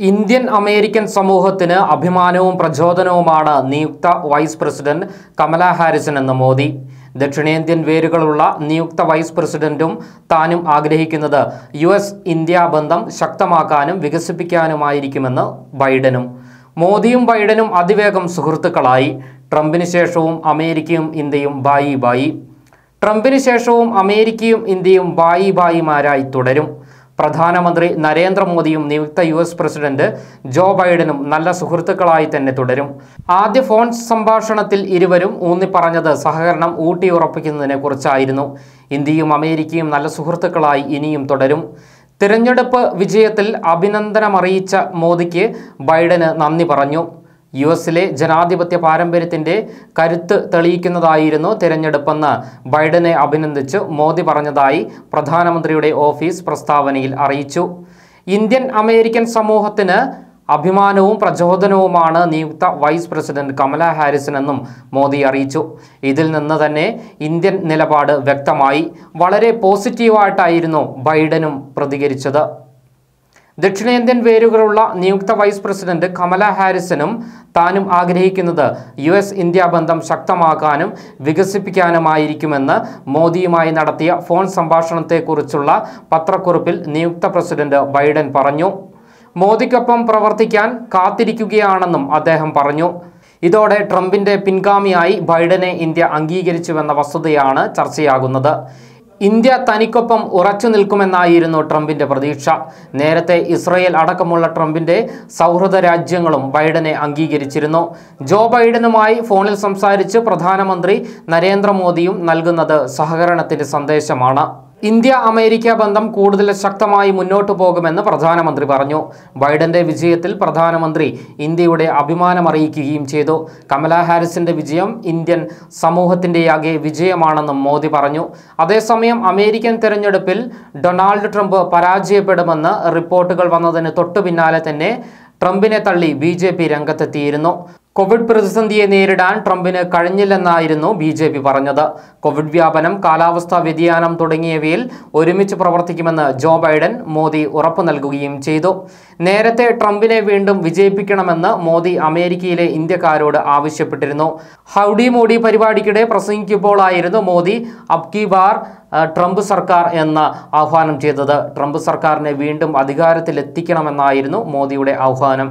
Indian American സമൂഹത്തിന് അഭിമാനവും പ്രചോദനവുമാണ് നിയുക്ത വൈസ് പ്രസിഡന്റ് കമല ഹാരിസൺ എന്ന് മോദി. ദക്ഷിണേന്ത്യൻ വേരുകളുള്ള നിയുക്ത വൈസ് പ്രസിഡന്റും താനും ആഗ്രഹിക്കുന്നത് യു എസ് ഇന്ത്യ ബന്ധം ശക്തമാക്കാനും വികസിപ്പിക്കാനുമായിരിക്കുമെന്ന് ബൈഡനും. മോദിയും ബൈഡനും അതിവേഗം സുഹൃത്തുക്കളായി. ട്രംപിന് ശേഷവും അമേരിക്കയും ഇന്ത്യയും ബായി ബായി. ട്രംപിന് ശേഷവും അമേരിക്കയും ഇന്ത്യയും ബായി ബായിമാരായി തുടരും. പ്രധാനമന്ത്രി നരേന്ദ്രമോദിയും നിയുക്ത യു എസ് പ്രസിഡന്റ് ജോ ബൈഡനും നല്ല സുഹൃത്തുക്കളായി തന്നെ തുടരും. ആദ്യ ഫോൺ സംഭാഷണത്തിൽ ഇരുവരും ഊന്നിപ്പറഞ്ഞത് സഹകരണം ഊട്ടിയുറപ്പിക്കുന്നതിനെ കുറിച്ചായിരുന്നു. ഇന്ത്യയും അമേരിക്കയും നല്ല സുഹൃത്തുക്കളായി ഇനിയും തുടരും. തിരഞ്ഞെടുപ്പ് വിജയത്തിൽ അഭിനന്ദനമറിയിച്ച മോദിക്ക് ബൈഡന് നന്ദി പറഞ്ഞു. യു എസിലെ ജനാധിപത്യ പാരമ്പര്യത്തിന്റെ കരുത്ത് തെളിയിക്കുന്നതായിരുന്നു തിരഞ്ഞെടുപ്പെന്ന് ബൈഡനെ അഭിനന്ദിച്ച്. മോദി പറഞ്ഞതായി പ്രധാനമന്ത്രിയുടെ ഓഫീസ് പ്രസ്താവനയിൽ അറിയിച്ചു. ഇന്ത്യൻ അമേരിക്കൻ സമൂഹത്തിന് അഭിമാനവും പ്രചോദനവുമാണ് നിയുക്ത വൈസ് പ്രസിഡന്റ് കമല ഹാരിസൺ എന്നും മോദി അറിയിച്ചു. ഇതിൽ നിന്ന് തന്നെ ഇന്ത്യൻ നിലപാട് വ്യക്തമായി. വളരെ പോസിറ്റീവായിട്ടായിരുന്നു ബൈഡനും പ്രതികരിച്ചത്. ദക്ഷിണേന്ത്യൻ വേരുകളുള്ള നിയുക്ത വൈസ് പ്രസിഡന്റ് കമല ഹാരിസനും താനും ആഗ്രഹിക്കുന്നത് യു എസ് ഇന്ത്യ ബന്ധം ശക്തമാക്കാനും വികസിപ്പിക്കാനുമായിരിക്കുമെന്ന് മോദിയുമായി നടത്തിയ ഫോൺ സംഭാഷണത്തെക്കുറിച്ചുള്ള പത്രക്കുറിപ്പിൽ നിയുക്ത പ്രസിഡന്റ് ബൈഡൻ പറഞ്ഞു. മോദിക്കൊപ്പം പ്രവർത്തിക്കാൻ കാത്തിരിക്കുകയാണെന്നും അദ്ദേഹം പറഞ്ഞു. ഇതോടെ ട്രംപിന്റെ പിൻഗാമിയായി ബൈഡനെ ഇന്ത്യ അംഗീകരിച്ചുവെന്ന വസ്തുതയാണ് ചർച്ചയാകുന്നത്. ഇന്ത്യ തനിക്കൊപ്പം ഉറച്ചു നിൽക്കുമെന്നായിരുന്നു ട്രംപിന്റെ പ്രതീക്ഷ. നേരത്തെ ഇസ്രയേൽ അടക്കമുള്ള ട്രംപിന്റെ സൗഹൃദ രാജ്യങ്ങളും ബൈഡനെ അംഗീകരിച്ചിരുന്നു. ജോ ബൈഡനുമായി ഫോണിൽ സംസാരിച്ച് പ്രധാനമന്ത്രി നരേന്ദ്രമോദിയും നൽകുന്നത് സഹകരണത്തിന്റെ സന്ദേശമാണ്. ഇന്ത്യ അമേരിക്ക ബന്ധം കൂടുതൽ ശക്തമായി മുന്നോട്ടു പോകുമെന്ന് പ്രധാനമന്ത്രി പറഞ്ഞു. ബൈഡന്റെ വിജയത്തിൽ പ്രധാനമന്ത്രി ഇന്ത്യയുടെ അഭിമാനമറിയിക്കുകയും ചെയ്തു. കമലാ ഹാരിസിന്റെ വിജയം ഇന്ത്യൻ സമൂഹത്തിന്റെയാകെ വിജയമാണെന്നും മോദി പറഞ്ഞു. അതേസമയം അമേരിക്കൻ തെരഞ്ഞെടുപ്പിൽ ഡൊണാൾഡ് ട്രംപ് പരാജയപ്പെടുമെന്ന് റിപ്പോർട്ടുകൾ വന്നതിന് തൊട്ടു പിന്നാലെ തന്നെ ട്രംപിനെ തള്ളി ബി രംഗത്തെത്തിയിരുന്നു. കോവിഡ് പ്രതിസന്ധിയെ നേരിടാൻ ട്രംപിന് കഴിഞ്ഞില്ലെന്നായിരുന്നു ബി ജെ പി പറഞ്ഞത്. കോവിഡ് വ്യാപനം കാലാവസ്ഥാ വ്യതിയാനം തുടങ്ങിയവയിൽ ഒരുമിച്ച് പ്രവർത്തിക്കുമെന്ന് ജോ ബൈഡൻ മോദി ഉറപ്പു നൽകുകയും ചെയ്തു. നേരത്തെ ട്രംപിനെ വീണ്ടും വിജയിപ്പിക്കണമെന്ന് മോദി അമേരിക്കയിലെ ഇന്ത്യക്കാരോട് ആവശ്യപ്പെട്ടിരുന്നു. ഹൗഡി മോഡി പരിപാടിക്കിടെ പ്രസംഗിക്കുമ്പോഴായിരുന്നു മോദി അബ്കി ബാർ ട്രംപ് സർക്കാർ എന്ന് ആഹ്വാനം ചെയ്തത്. ട്രംപ് സർക്കാരിനെ വീണ്ടും അധികാരത്തിലെത്തിക്കണമെന്നായിരുന്നു മോദിയുടെ ആഹ്വാനം.